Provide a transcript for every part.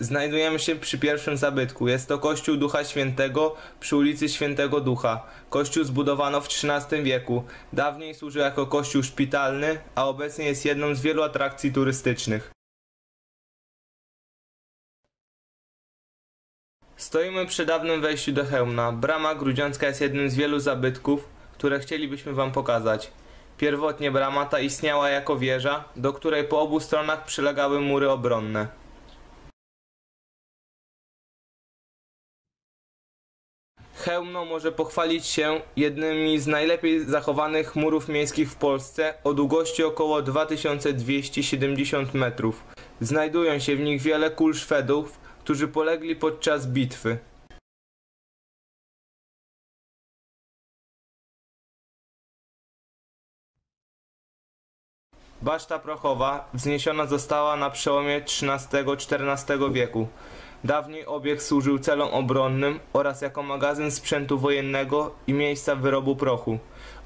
Znajdujemy się przy pierwszym zabytku. Jest to kościół Ducha Świętego przy ulicy Świętego Ducha. Kościół zbudowano w XIII wieku. Dawniej służył jako kościół szpitalny, a obecnie jest jedną z wielu atrakcji turystycznych. Stoimy przy dawnym wejściu do Chełmna. Brama Grudziącka jest jednym z wielu zabytków, które chcielibyśmy Wam pokazać. Pierwotnie brama ta istniała jako wieża, do której po obu stronach przylegały mury obronne. Chełmno może pochwalić się jednymi z najlepiej zachowanych murów miejskich w Polsce o długości około 2270 metrów. Znajdują się w nich wiele kul Szwedów, którzy polegli podczas bitwy. Baszta prochowa wzniesiona została na przełomie XIII-XIV wieku. Dawniej obiekt służył celom obronnym oraz jako magazyn sprzętu wojennego i miejsca wyrobu prochu.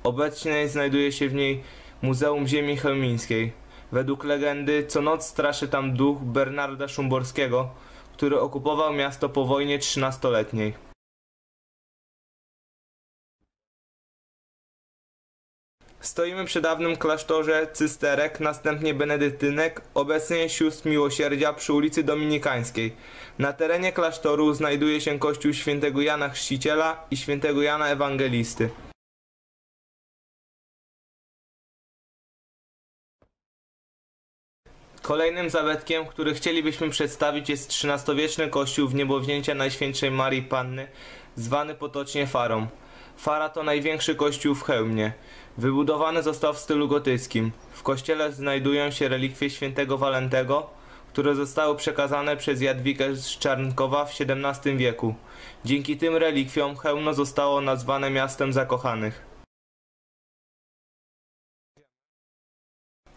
Obecnie znajduje się w niej Muzeum Ziemi Chełmińskiej. Według legendy co noc straszy tam duch Bernarda Szumborskiego, który okupował miasto po wojnie trzynastoletniej. Stoimy przy dawnym klasztorze cysterek, następnie benedyktynek, obecnie sióstr miłosierdzia przy ulicy Dominikańskiej. Na terenie klasztoru znajduje się kościół świętego Jana Chrzciciela i świętego Jana Ewangelisty. Kolejnym zabytkiem, który chcielibyśmy przedstawić jest XIII-wieczny kościół w niebowzięcia Najświętszej Marii Panny, zwany potocznie Farą. Fara to największy kościół w Chełmie. Wybudowany został w stylu gotyckim. W kościele znajdują się relikwie świętego Walentego, które zostały przekazane przez Jadwigę z Czarnkowa w XVII wieku. Dzięki tym relikwiom Chełmno zostało nazwane miastem zakochanych.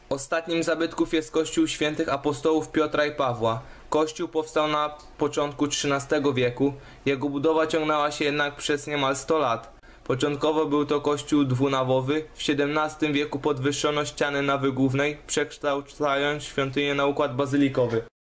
Ostatnim zabytków jest kościół świętych apostołów Piotra i Pawła. Kościół powstał na początku XIII wieku, jego budowa ciągnęła się jednak przez niemal 100 lat. Początkowo był to kościół dwunawowy, w XVII wieku podwyższono ściany nawy głównej, przekształcając świątynię na układ bazylikowy.